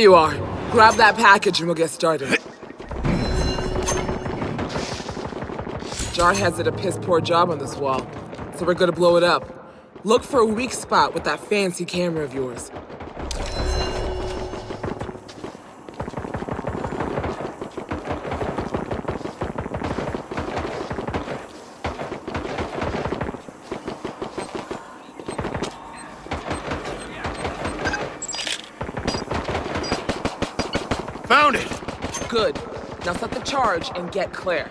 you are. Grab that package and we'll get started. Jarheads did a piss poor job on this wall, so we're gonna blow it up. Look for a weak spot with that fancy camera of yours. Found it! Good. Now set the charge and get clear.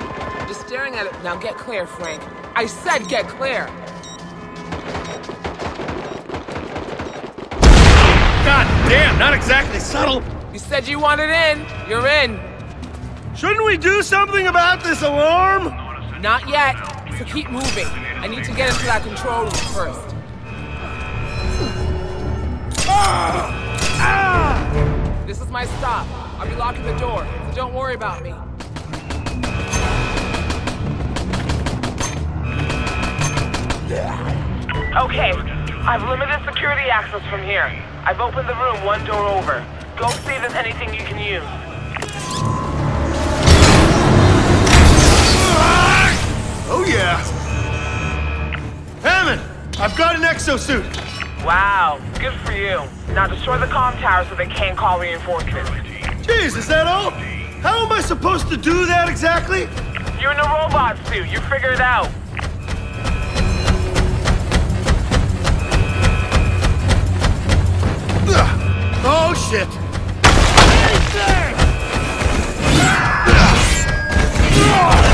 I'm Just staring at it. Now get clear, Frank. I said get clear. God damn, not exactly subtle. You said you wanted in. You're in. Shouldn't we do something about this alarm? Not yet. So keep moving. I need to get into that control room first. Ah! Ah! This is my stop. I'll be locking the door, so don't worry about me. Okay, I've limited security access from here. I've opened the room one door over. Go see if there's anything you can use. Oh yeah! Hammond, I've got an exosuit. Wow, good for you. Now destroy the comm tower so they can't call reinforcements. Jeez, is that all? How am I supposed to do that exactly? You're in a robot suit. You figure it out. Ugh. Oh shit! Threat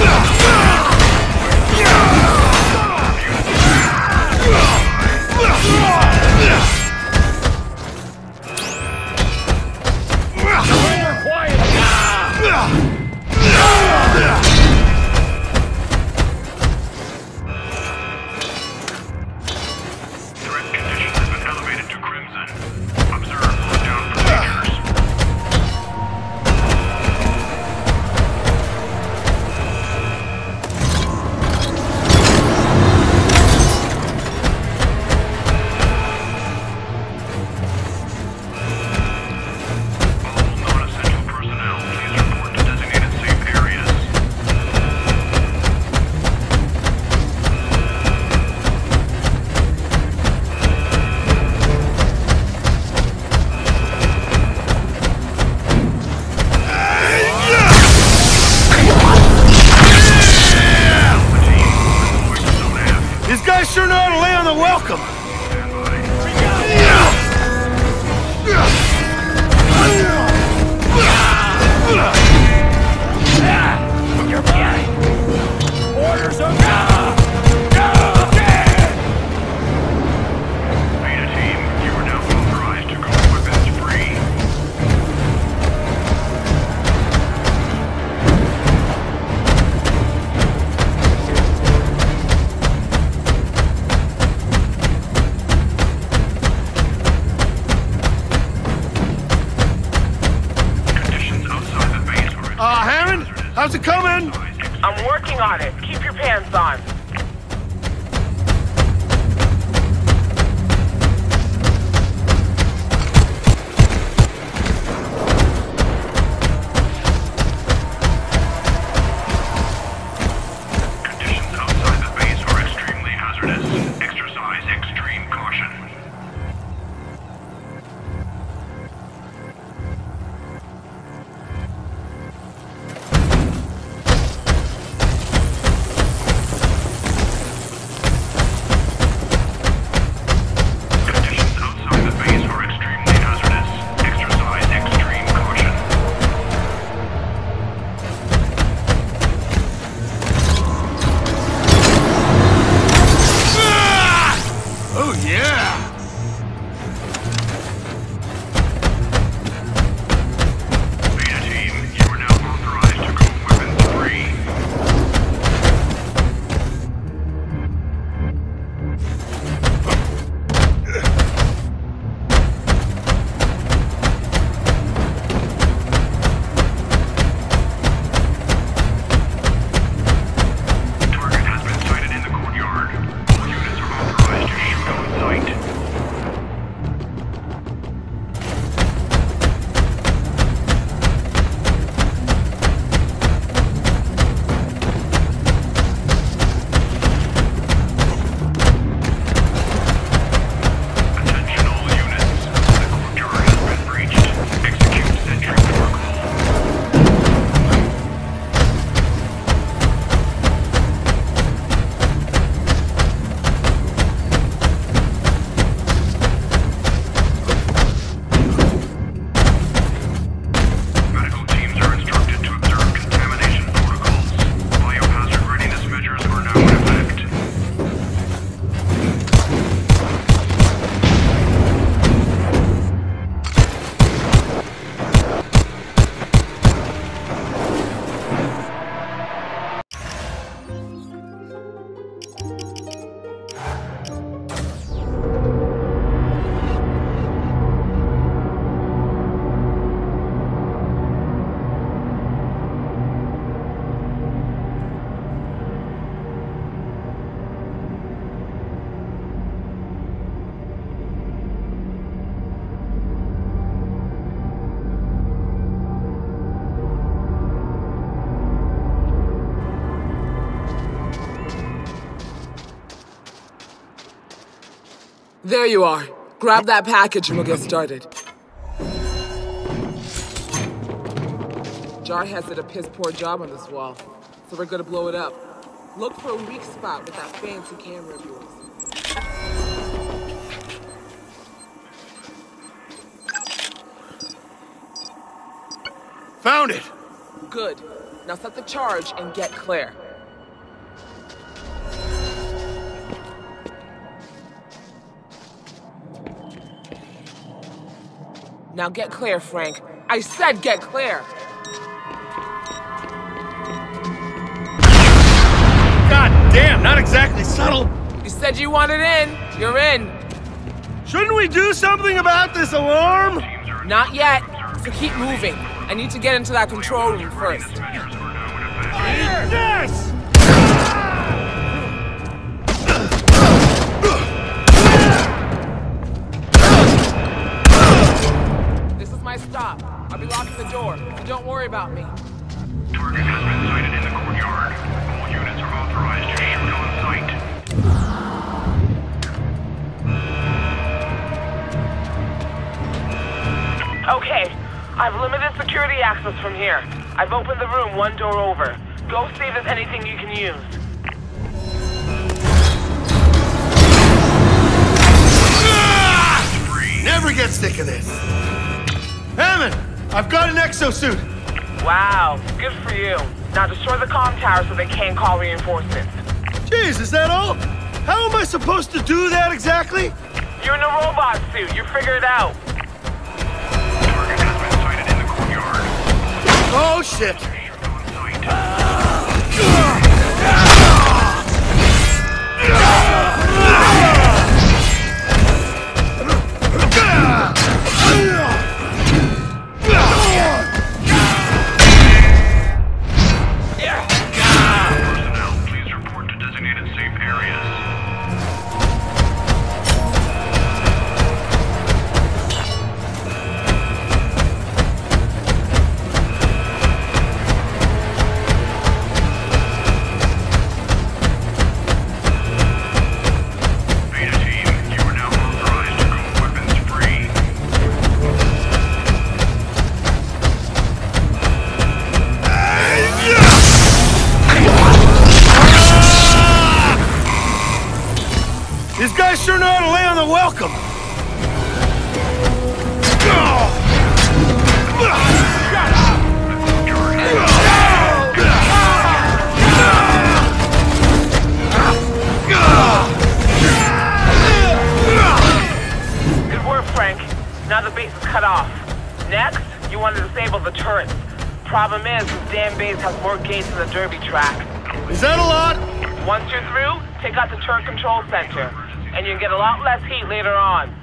There you are. Grab that package and we'll get started. Jarhead's did a piss poor job on this wall, so we're gonna blow it up. Look for a weak spot with that fancy camera of yours. Found it. Good. Now set the charge and get clear. Now get clear, Frank. I said get clear. God damn, not exactly subtle. You said you wanted in. You're in. Shouldn't we do something about this alarm? Not yet. So keep moving. I need to get into that control room first. Yes! I'll be locking the door. So don't worry about me. Target has been sighted in the courtyard. All units are authorized to shoot on sight. Okay, I've limited security access from here. I've opened the room one door over. Go see if there's anything you can use. Never get sick of this. Hammond, I've got an exosuit. Wow, good for you. Now destroy the comm tower so they can't call reinforcements. Jeez, is that all? How am I supposed to do that exactly? You're in a robot suit. You figure it out. Target has been sighted in the courtyard. Oh shit. You want to disable the turrets. Problem is, this damn base has more gates than the derby track. Is that a lot? Once you're through, take out the turret control center, and you can get a lot less heat later on.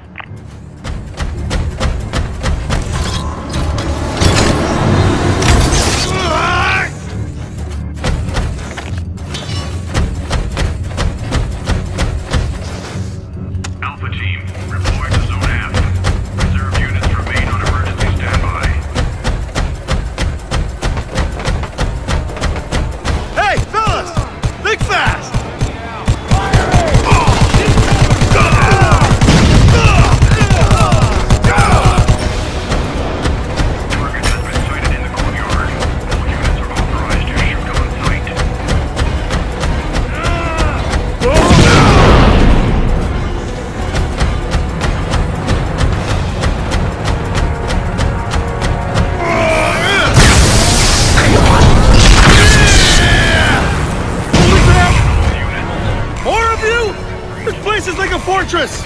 This place is like a fortress!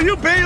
Are you big?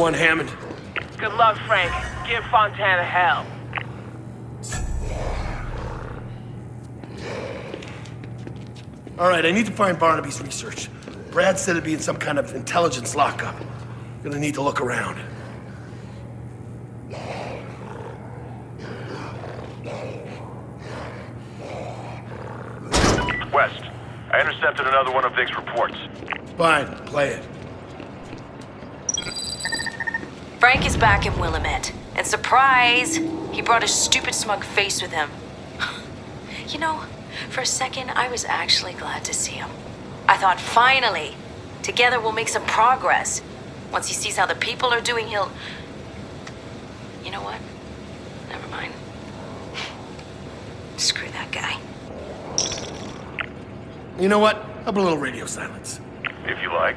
one, Hammond. Good luck, Frank. Give Fontana hell. All right, I need to find Barnaby's research. Brad said it'd be in some kind of intelligence lockup. Gonna need to look around. West, I intercepted another one of Vic's reports. Fine, play it. Frank is back in Willamette. And surprise! He brought his stupid smug face with him. You know, for a second, I was actually glad to see him. I thought, finally, together we'll make some progress. Once he sees how the people are doing, he'll. You know what? Never mind. Screw that guy. You know what? How about a little radio silence? If you like.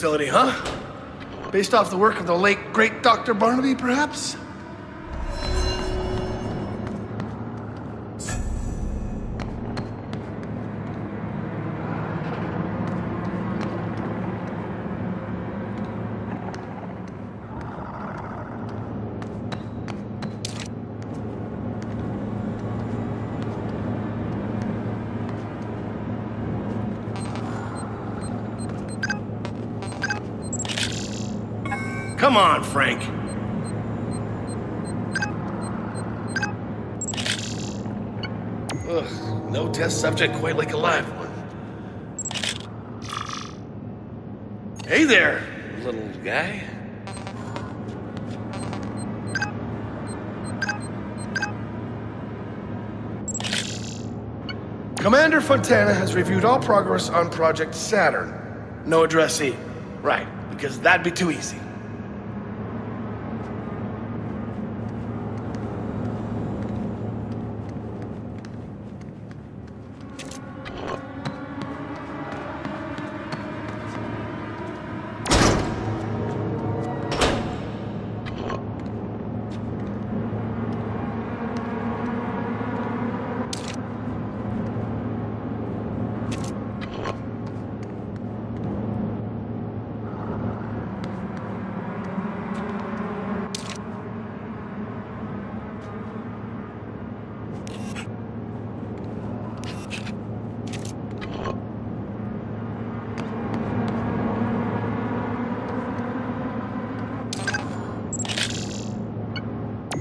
Facility, huh? Based off the work of the late, great Dr. Barnaby, perhaps? Come on, Frank. Ugh, no test subject quite like a live one. Hey there, little guy. Commander Fontana has reviewed all progress on Project Saturn. No addressee. Right, because that'd be too easy.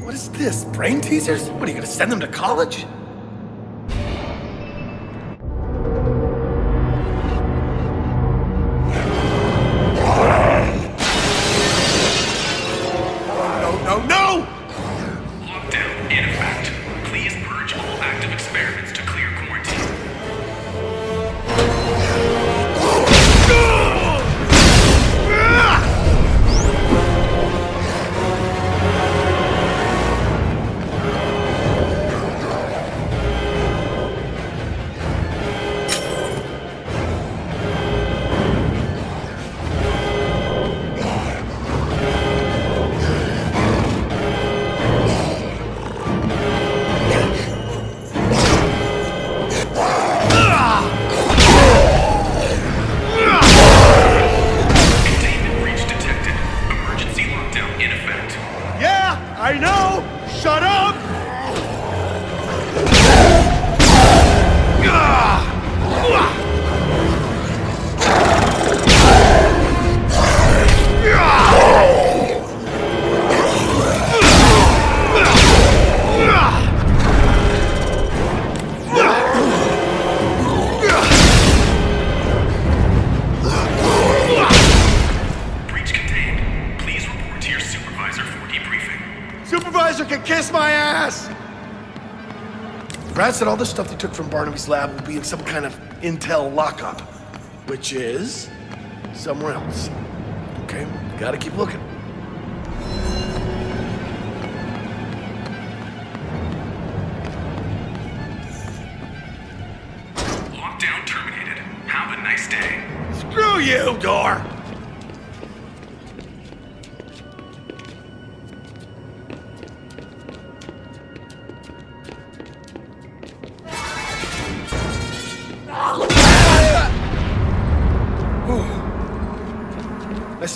What is this? Brain teasers? What are you gonna send them to college? Brad said all the stuff they took from Barnaby's lab will be in some kind of intel lockup, which is somewhere else. Okay, gotta keep looking.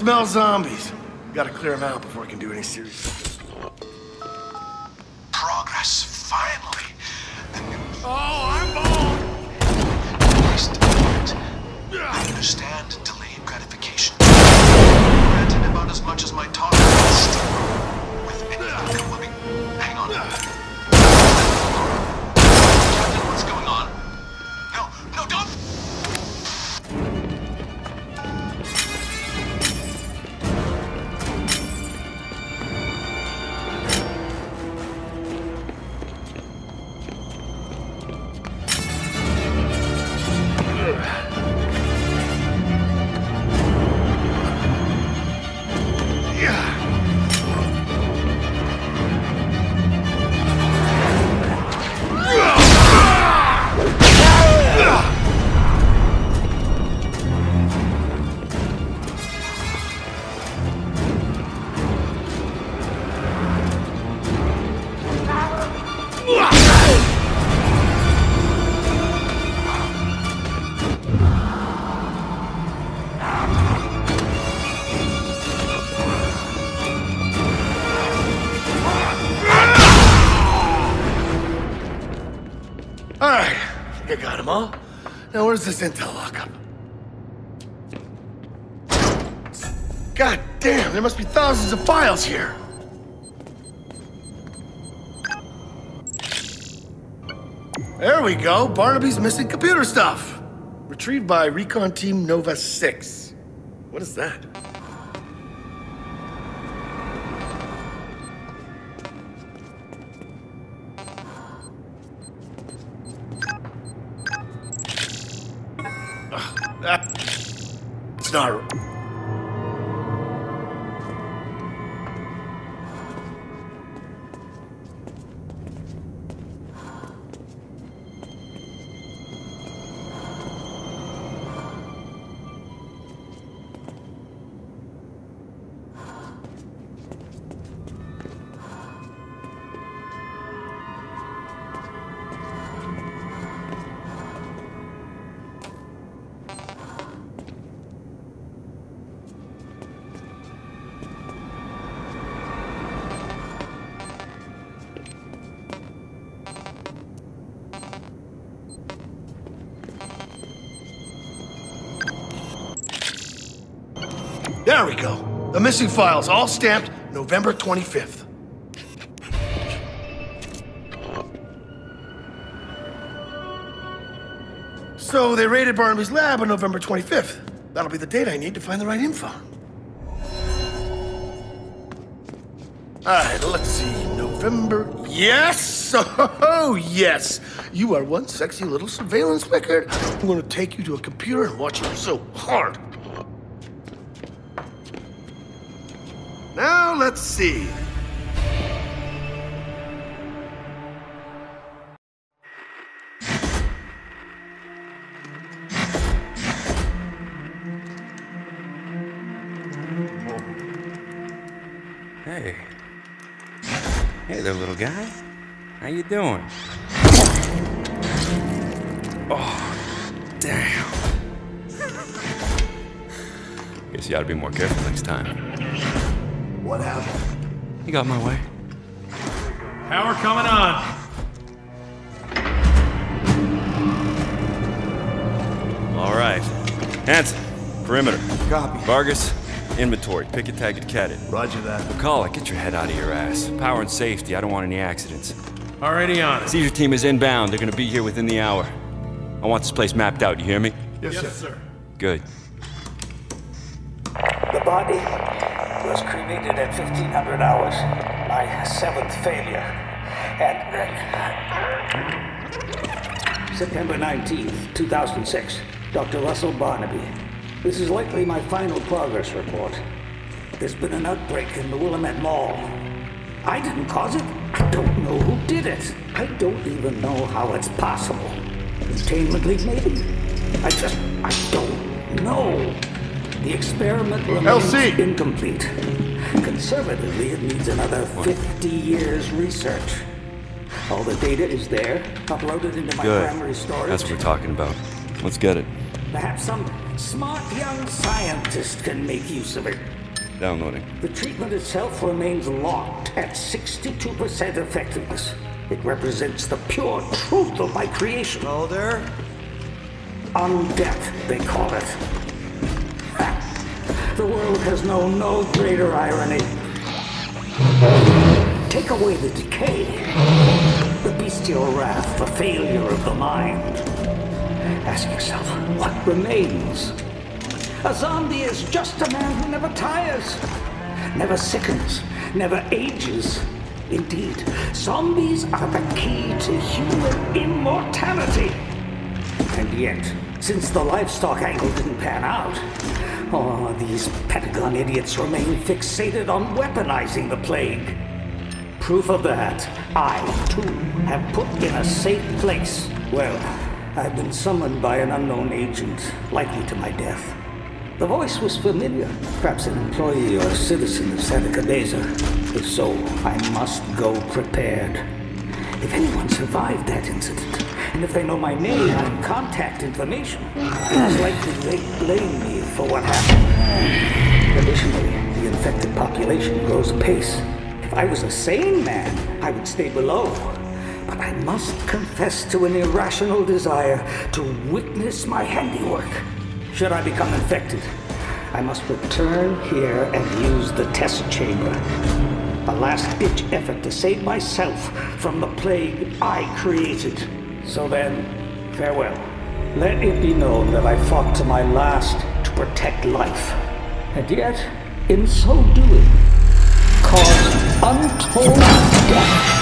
Smell zombies. Gotta clear them out before I can do any serious. Where's this intel lockup? God damn, there must be thousands of files here. There we go, Barnaby's missing computer stuff. Retrieved by Recon Team Nova 6. What is that? There we go. The missing files, all stamped November 25th. So they raided Barnaby's lab on November 25th. That'll be the date I need to find the right info. All right, let's see. November. Yes! Oh, yes! You are one sexy little surveillance record. I'm gonna take you to a computer and watch you so hard. Now, let's see. Hey. Hey there, little guy. How you doing? Oh, damn. Guess you ought to be more careful next time. What happened? You got my way. Power coming on. All right. Hanson, perimeter. Copy. Vargas, inventory. Pick a tag to cat it. Roger that. McCullough, get your head out of your ass. Power and safety. I don't want any accidents. Already on it. Seizure team is inbound. They're gonna be here within the hour. I want this place mapped out. You hear me? Yes, Yes, sir. sir. Good. The body was cremated at 1500 hours. my seventh failure. And. uh, September 19th, 2006. Dr. Russell Barnaby. This is likely my final progress report. There's been an outbreak in the Willamette Mall. I didn't cause it. I don't know who did it. I don't even know how it's possible. Containment leak, maybe? I just. I don't know. The experiment remains LC. incomplete. Conservatively, it needs another 50 years research. All the data is there, uploaded into my Good. primary storage. That's what we're talking about. Let's get it. Perhaps some smart young scientist can make use of it. Downloading. The treatment itself remains locked at 62% effectiveness. It represents the pure truth of my creation. Hello there? On death, they call it. The world has known no greater irony. Take away the decay, the bestial wrath, the failure of the mind. Ask yourself, what remains? A zombie is just a man who never tires, never sickens, never ages. Indeed, zombies are the key to human immortality. And yet, since the livestock angle didn't pan out, oh, these Pentagon idiots remain fixated on weaponizing the plague. Proof of that, I, too, have put in a safe place. Well, I've been summoned by an unknown agent, likely to my death. The voice was familiar, perhaps an employee or a citizen of Santa Cabeza. If so, I must go prepared. If anyone survived that incident, and if they know my name and contact information, it's likely they blame me for what happened. Additionally, the infected population grows apace. If I was a sane man, I would stay below. But I must confess to an irrational desire to witness my handiwork. Should I become infected, I must return here and use the test chamber. A last ditch effort to save myself from the plague I created. So then, farewell. Let it be known that I fought to my last to protect life. And yet, in so doing, caused untold death.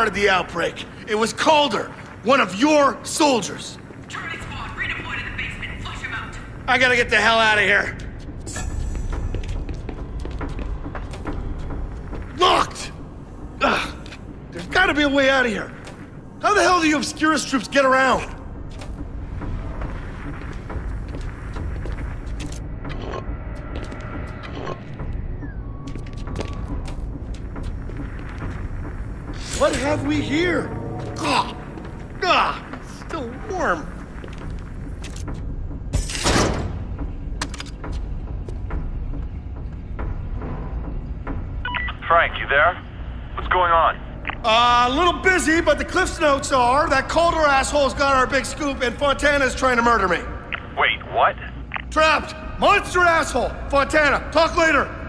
Started the outbreak. It was Calder, one of your soldiers. Squad, redeploy to the basement. Flush him out. I gotta get the hell out of here. Locked! Ugh. There's gotta be a way out of here. How the hell do you Obscuris troops get around? What have we here? Ah, ah, Still warm. Frank, you there? What's going on? Uh, a little busy, but the Cliff's notes are that Calder asshole's got our big scoop and Fontana's trying to murder me. Wait, what? Trapped! Monster asshole! Fontana, talk later!